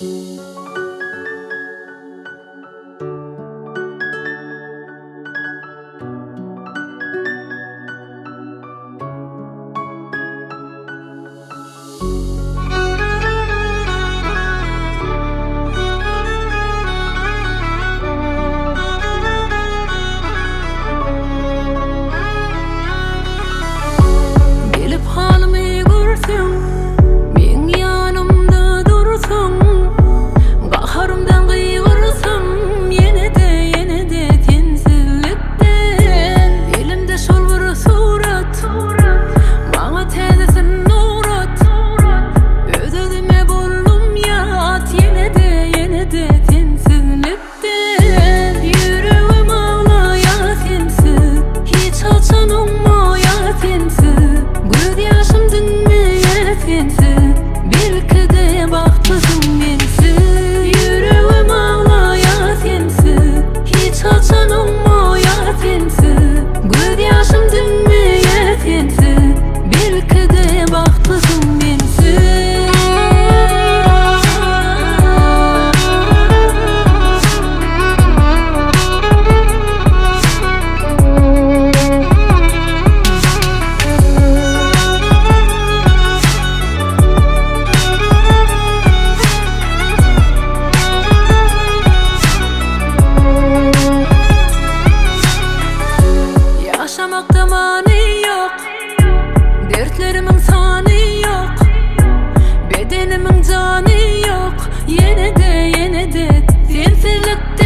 Música zamanı yok Dertlerimin sani yok Bedenimin canı yok Yine de yine de Sensizlikte